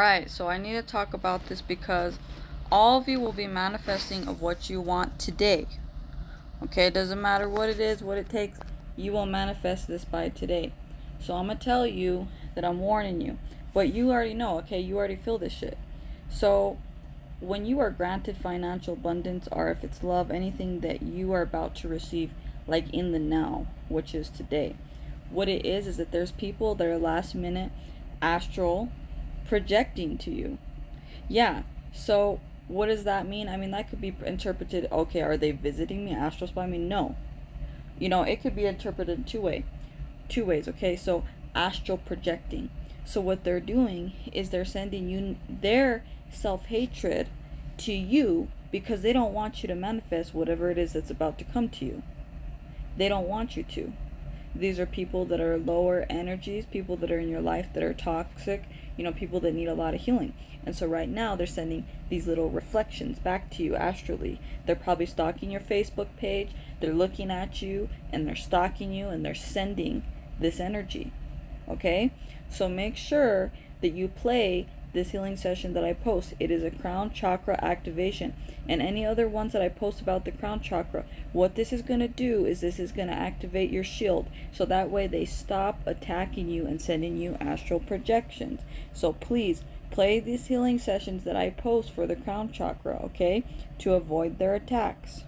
Alright, so I need to talk about this because all of you will be manifesting of what you want today. Okay, it doesn't matter what it is, what it takes, you will manifest this by today. So I'm going to tell you that I'm warning you. But you already know, okay, you already feel this shit. So when you are granted financial abundance or if it's love, anything that you are about to receive, like in the now, which is today, what it is is that there's people that are last minute astral projecting to you. Yeah, so what does that mean? I mean, that could be interpreted, okay, are they visiting me, astral spy me? No. You know, it could be interpreted two way, two ways, okay? So astral projecting. So what they're doing is they're sending you their self-hatred to you because they don't want you to manifest whatever it is that's about to come to you. They don't want you to. These are people that are lower energies, people that are in your life that are toxic, you know, people that need a lot of healing. And so right now they're sending these little reflections back to you astrally. They're probably stalking your Facebook page, they're looking at you, and they're stalking you, and they're sending this energy. Okay? So make sure that you play this healing session that I post. It is a crown chakra activation. And any other ones that I post about the crown chakra, what this is going to do is this is going to activate your shield. So that way they stop attacking you and sending you astral projections. So please play these healing sessions that I post for the crown chakra, okay? To avoid their attacks.